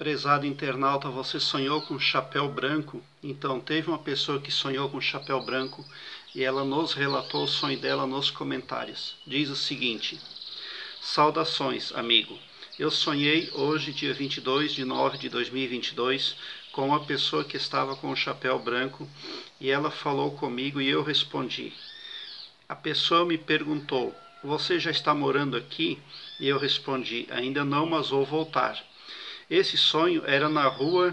Prezado internauta, você sonhou com chapéu branco? Então, teve uma pessoa que sonhou com chapéu branco e ela nos relatou o sonho dela nos comentários. Diz o seguinte: Saudações, amigo. Eu sonhei hoje, dia 22 de nove de 2022, com uma pessoa que estava com o chapéu branco e ela falou comigo e eu respondi. A pessoa me perguntou: Você já está morando aqui? E eu respondi: Ainda não, mas vou voltar. Esse sonho era na rua,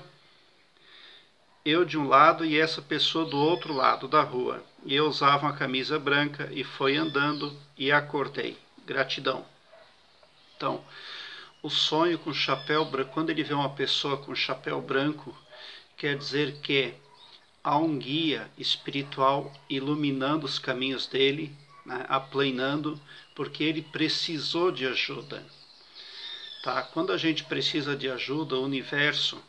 eu de um lado e essa pessoa do outro lado da rua. E eu usava uma camisa branca e foi andando e acordei. Gratidão. Então, o sonho com chapéu branco, quando ele vê uma pessoa com chapéu branco, quer dizer que há um guia espiritual iluminando os caminhos dele, né, porque ele precisou de ajuda. Tá? Quando a gente precisa de ajuda, o universo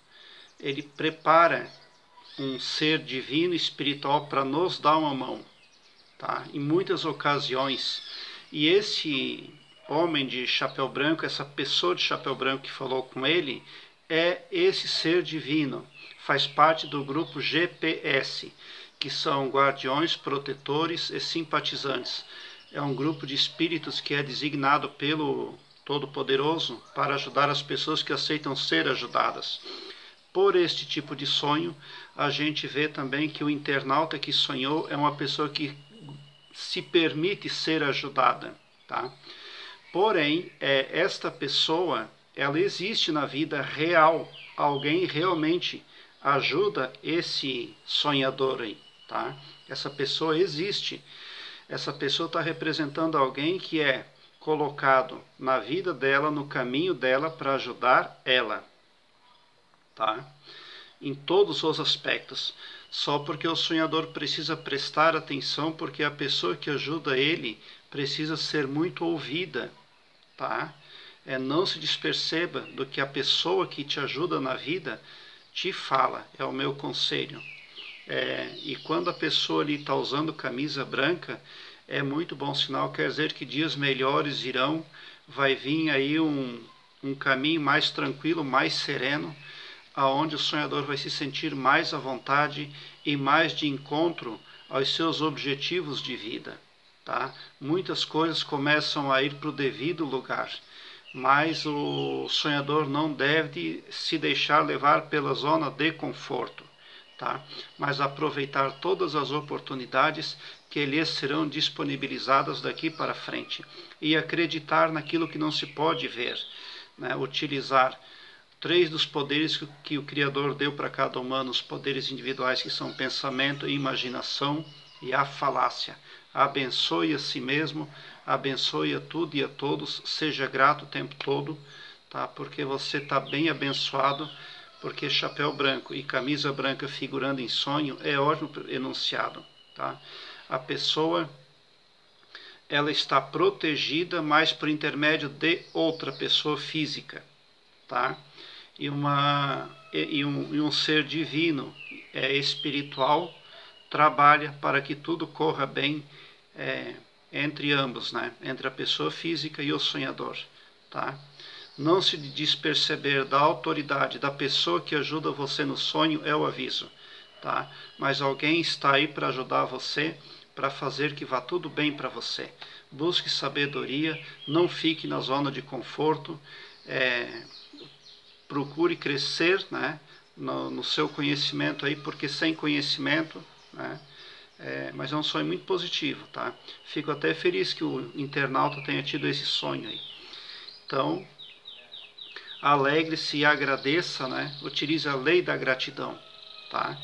ele prepara um ser divino espiritual para nos dar uma mão, tá? Em muitas ocasiões. E esse homem de chapéu branco, essa pessoa de chapéu branco que falou com ele, é esse ser divino. Faz parte do grupo GPS, que são guardiões, protetores e simpatizantes. É um grupo de espíritos que é designado pelo Todo-Poderoso para ajudar as pessoas que aceitam ser ajudadas. Por este tipo de sonho, a gente vê também que o internauta que sonhou é uma pessoa que se permite ser ajudada, tá? Porém, é, esta pessoa, ela existe na vida real. Alguém realmente ajuda esse sonhador aí, tá? Essa pessoa existe. Essa pessoa está representando alguém que é colocado na vida dela, no caminho dela para ajudar ela, tá? Em todos os aspectos. Só porque o sonhador precisa prestar atenção, porque a pessoa que ajuda ele precisa ser muito ouvida, tá? É, não se desperceba do que a pessoa que te ajuda na vida te fala, é o meu conselho. É, e quando a pessoa ali está usando camisa branca, é muito bom sinal, quer dizer que dias melhores irão, vai vir aí um, um caminho mais tranquilo, mais sereno, aonde o sonhador vai se sentir mais à vontade e mais de encontro aos seus objetivos de vida. Tá? Muitas coisas começam a ir para o devido lugar, mas o sonhador não deve se deixar levar pela zona de conforto tá? mas aproveitar todas as oportunidades que lhes serão disponibilizadas daqui para frente e acreditar naquilo que não se pode ver, né? utilizar três dos poderes que, que o Criador deu para cada humano, os poderes individuais que são pensamento, imaginação e a falácia. Abençoe a si mesmo, abençoe a tudo e a todos, seja grato o tempo todo, tá? porque você está bem abençoado porque chapéu branco e camisa branca figurando em sonho é ótimo enunciado, tá? A pessoa ela está protegida, mas por intermédio de outra pessoa física, tá? E uma e um, e um ser divino, é espiritual, trabalha para que tudo corra bem é, entre ambos, né? Entre a pessoa física e o sonhador, tá? Não se desperceber da autoridade da pessoa que ajuda você no sonho é o aviso, tá? Mas alguém está aí para ajudar você, para fazer que vá tudo bem para você. Busque sabedoria, não fique na zona de conforto, é, procure crescer, né? No, no, seu conhecimento aí, porque sem conhecimento, né? É, mas é um sonho muito positivo, tá? Fico até feliz que o internauta tenha tido esse sonho aí. Então, alegre-se e agradeça, né? Utilize a lei da gratidão, tá?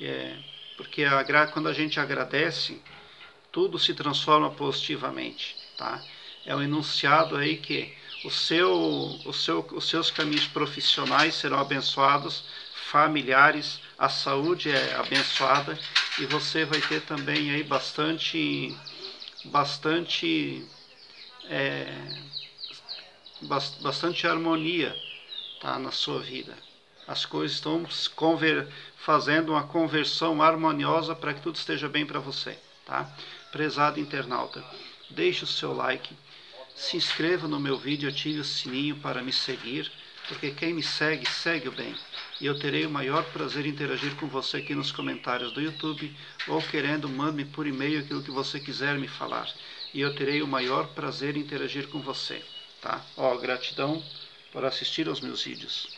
É, porque a, quando a gente agradece, tudo se transforma positivamente, tá? É um enunciado aí que o seu, o seu, os seus caminhos profissionais serão abençoados, familiares, a saúde é abençoada e você vai ter também aí bastante, bastante é, bastante harmonia tá, na sua vida. As coisas estão fazendo uma conversão harmoniosa para que tudo esteja bem para você. Tá? Prezado internauta, deixe o seu like, se inscreva no meu vídeo, ative o sininho para me seguir. porque quem me segue, segue o bem. E eu terei o maior prazer em interagir com você aqui nos comentários do YouTube, ou querendo, mande-me por e-mail aquilo que você quiser me falar. E eu terei o maior prazer em interagir com você. Tá? Ó, gratidão por assistir aos meus vídeos.